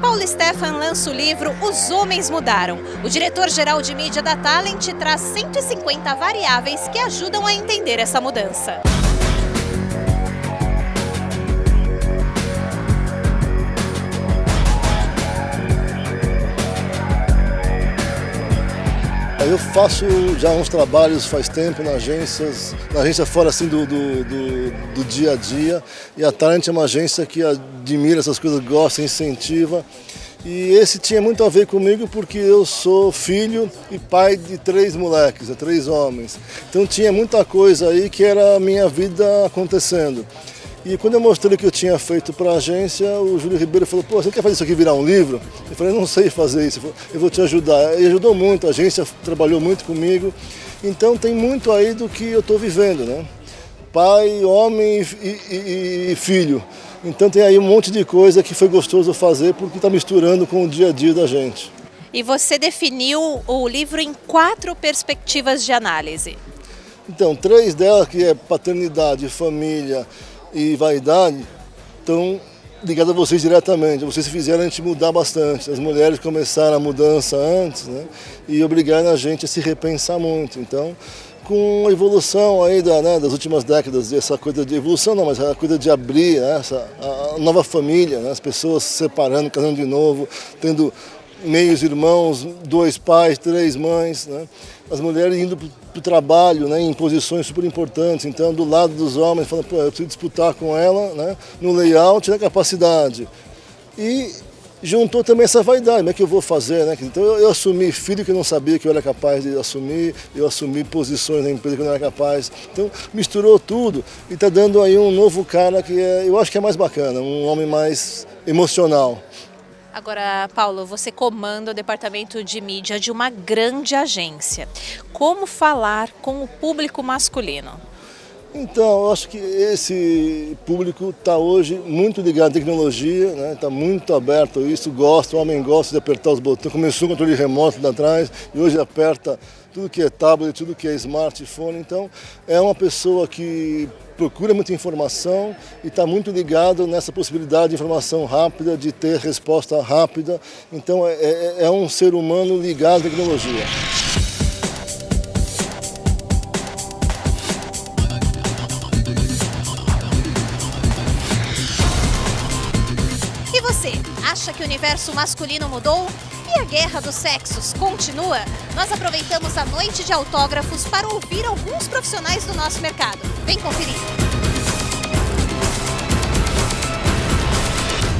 Paulo Stefan lança o livro Os Homens Mudaram. O diretor-geral de mídia da Talent traz 150 variáveis que ajudam a entender essa mudança. Eu faço já uns trabalhos faz tempo na agência, na agência fora assim do, do, do, do dia a dia. E a Talent é uma agência que admira essas coisas, gosta, incentiva. E esse tinha muito a ver comigo porque eu sou filho e pai de três moleques, três homens. Então tinha muita coisa aí que era a minha vida acontecendo. E quando eu mostrei o que eu tinha feito para a agência, o Júlio Ribeiro falou, pô, você quer fazer isso aqui virar um livro? Eu falei, não sei fazer isso, eu vou te ajudar. E ajudou muito, a agência trabalhou muito comigo. Então tem muito aí do que eu estou vivendo, né? Pai, homem e, e, e, filho. Então tem aí um monte de coisa que foi gostoso fazer porque está misturando com o dia a dia da gente. E você definiu o livro em quatro perspectivas de análise. Então, três delas que é paternidade, família, e vaidade estão ligadas a vocês diretamente. Vocês fizeram a gente mudar bastante. As mulheres começaram a mudança antes né? e obrigaram a gente a se repensar muito. Então, com a evolução aí da, né, das últimas décadas, essa coisa de evolução não, mas a coisa de abrir né, essa, a nova família, né, as pessoas se separando, casando de novo, tendo meios irmãos, dois pais, três mães, né? as mulheres indo para o trabalho né, em posições super importantes, então do lado dos homens, falando, pô, eu preciso disputar com ela né, no layout na capacidade. E juntou também essa vaidade, como é que eu vou fazer, né? Então eu, eu, assumi filho que eu não sabia que eu era capaz de assumir, eu assumi posições na empresa que eu não era capaz. Então misturou tudo e está dando aí um novo cara que é, eu acho que é mais bacana, um homem mais emocional. Agora, Paulo, você comanda o departamento de mídia de uma grande agência. Como falar com o público masculino? Então, eu acho que esse público está hoje muito ligado à tecnologia, está né? Tá muito aberto a isso, gosta, o homem gosta de apertar os botões. Começou com o controle remoto lá atrás e hoje aperta tudo que é tablet, tudo que é smartphone. Então, é uma pessoa que procura muita informação e está muito ligado nessa possibilidade de informação rápida, de ter resposta rápida. Então, é, é, é um ser humano ligado à tecnologia. E você, acha que o universo masculino mudou? A guerra dos sexos continua? Nós aproveitamos a noite de autógrafos para ouvir alguns profissionais do nosso mercado. Vem conferir!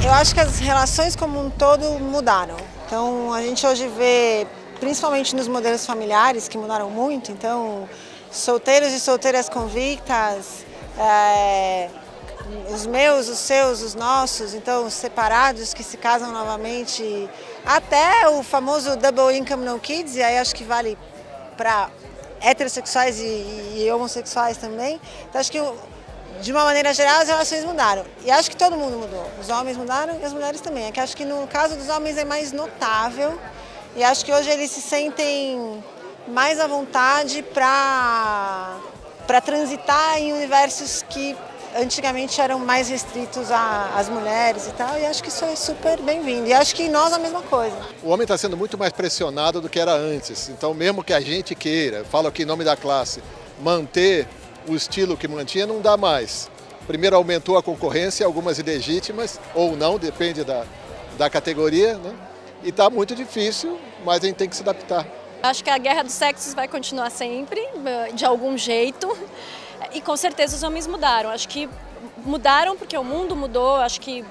Eu acho que as relações como um todo mudaram. Então a gente hoje vê, principalmente nos modelos familiares, que mudaram muito, então solteiros e solteiras convictas, é, os meus, os seus, os nossos, então separados que se casam novamente, até o famoso double income no kids, e aí acho que vale para heterossexuais e, e, homossexuais também. Então acho que de uma maneira geral as relações mudaram. E acho que todo mundo mudou. Os homens mudaram e as mulheres também. É que acho que no caso dos homens é mais notável e acho que hoje eles se sentem mais à vontade para para transitar em universos que antigamente eram mais restritos às mulheres e tal, e acho que isso é super bem-vindo. E acho que nós a mesma coisa. O homem está sendo muito mais pressionado do que era antes. Então, mesmo que a gente queira, falo aqui em nome da classe, manter o estilo que mantinha, não dá mais. Primeiro aumentou a concorrência, algumas ilegítimas, ou não, depende da, da categoria, né? e está muito difícil, mas a gente tem que se adaptar. Acho que a guerra dos sexos vai continuar sempre, de algum jeito. E com certeza os homens mudaram. Acho que mudaram porque o mundo mudou, acho que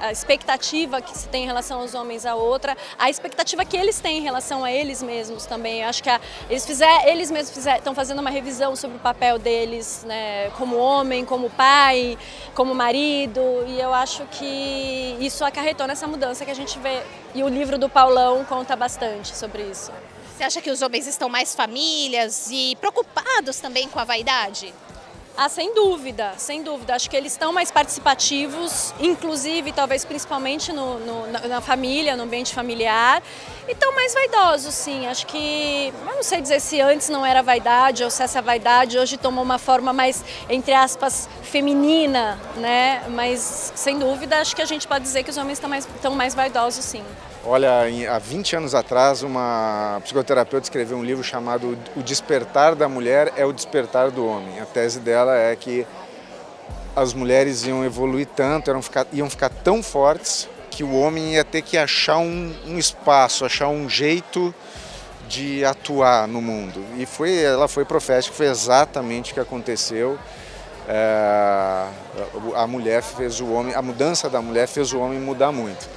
a, expectativa que se tem em relação aos homens a outra, a expectativa que eles têm em relação a eles mesmos também. Acho que a, eles, fizer, eles mesmos estão fazendo uma revisão sobre o papel deles né, como homem, como pai, como marido, e eu acho que isso acarretou nessa mudança que a gente vê. E o livro do Paulão conta bastante sobre isso. Você acha que os homens estão mais famílias e preocupados também com a vaidade? Ah, sem dúvida, sem dúvida. Acho que eles estão mais participativos, inclusive, talvez principalmente no, no, na, família, no ambiente familiar, e estão mais vaidosos, sim. Acho que, eu não sei dizer se antes não era vaidade ou se essa vaidade hoje tomou uma forma mais, entre aspas, feminina, né? Mas, sem dúvida, acho que a gente pode dizer que os homens estão mais, mais vaidosos, sim. Olha, há 20 anos atrás, uma psicoterapeuta escreveu um livro chamado O Despertar da Mulher é o Despertar do Homem. A tese dela é que as mulheres iam evoluir tanto, iam ficar, iam ficar tão fortes que o homem ia ter que achar um, um espaço, achar um jeito de atuar no mundo. E foi, ela foi profética, foi exatamente o que aconteceu. É, a mulher fez o homem, a mudança da mulher fez o homem mudar muito.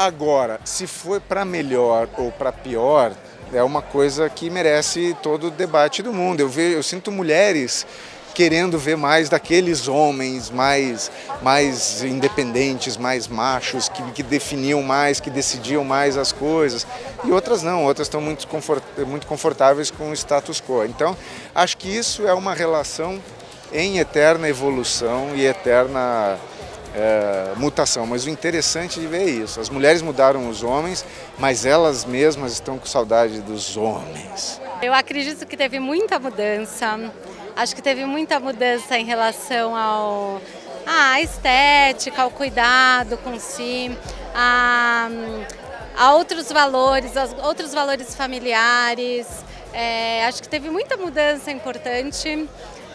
Agora, se foi para melhor ou para pior, é uma coisa que merece todo o debate do mundo. Eu, vejo, eu sinto mulheres querendo ver mais daqueles homens mais, mais independentes, mais machos, que, que definiam mais, que decidiam mais as coisas. E outras não, outras estão muito, confort, muito confortáveis com o status quo. Então, acho que isso é uma relação em eterna evolução e eterna é, mutação. Mas o interessante de ver é isso: as mulheres mudaram os homens, mas elas mesmas estão com saudade dos homens. Eu acredito que teve muita mudança. Acho que teve muita mudança em relação ao à estética, ao cuidado com si, a, a outros valores, outros valores familiares. É, acho que teve muita mudança importante,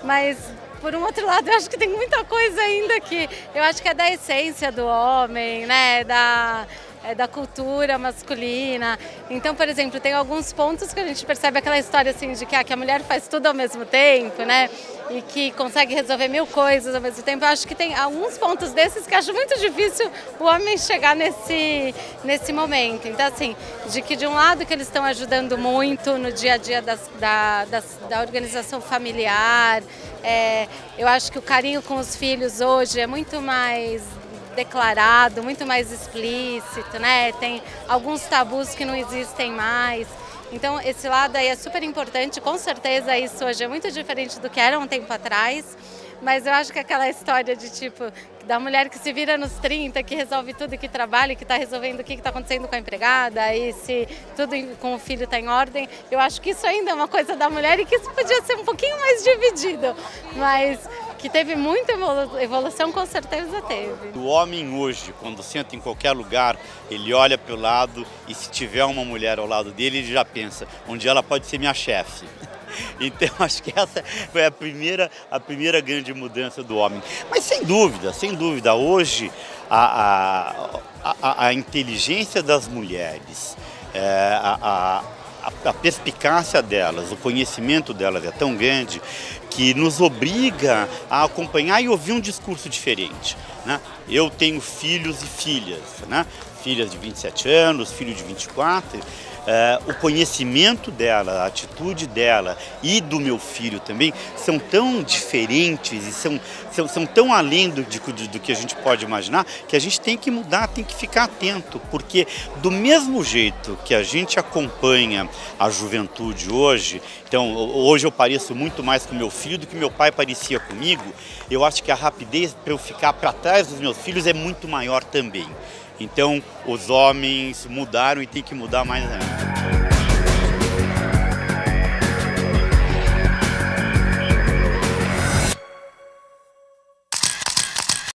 mas por um outro lado, eu acho que tem muita coisa ainda que eu acho que é da essência do homem, né? Da, é da cultura masculina. Então, por exemplo, tem alguns pontos que a gente percebe aquela história assim de que, ah, que a mulher faz tudo ao mesmo tempo, né? E que consegue resolver mil coisas ao mesmo tempo. Eu acho que tem alguns pontos desses que acho muito difícil o homem chegar nesse, nesse momento. Então, assim, de que de um lado que eles estão ajudando muito no dia a dia das, da, das, da organização familiar, é, eu acho que o carinho com os filhos hoje é muito mais declarado, muito mais explícito, né? Tem alguns tabus que não existem mais. Então, esse lado aí é super importante. Com certeza, isso hoje é muito diferente do que era um tempo atrás. Mas eu acho que aquela história de tipo, da mulher que se vira nos 30, que resolve tudo, que trabalha, que está resolvendo o que está acontecendo com a empregada, e se tudo com o filho está em ordem, eu acho que isso ainda é uma coisa da mulher e que isso podia ser um pouquinho mais dividido. Mas que teve muita evolução, com certeza teve. O homem hoje, quando senta em qualquer lugar, ele olha para o lado e se tiver uma mulher ao lado dele, ele já pensa, onde ela pode ser minha chefe. Então acho que essa foi a primeira, a primeira grande mudança do homem. Mas sem dúvida, sem dúvida, hoje a, a, a, a inteligência das mulheres, é, a, a, a perspicácia delas, o conhecimento delas é tão grande que nos obriga a acompanhar e ouvir um discurso diferente. Né? Eu tenho filhos e filhas, né? filhas de 27 anos, filho de 24, é, o conhecimento dela, a atitude dela e do meu filho também são tão diferentes e são, são, são tão além do, de, do que a gente pode imaginar que a gente tem que mudar, tem que ficar atento, porque do mesmo jeito que a gente acompanha a juventude hoje, então hoje eu pareço muito mais com meu filho do que meu pai parecia comigo, eu acho que a rapidez para eu ficar para trás dos meus filhos é muito maior também. Então, os homens mudaram e tem que mudar mais ainda.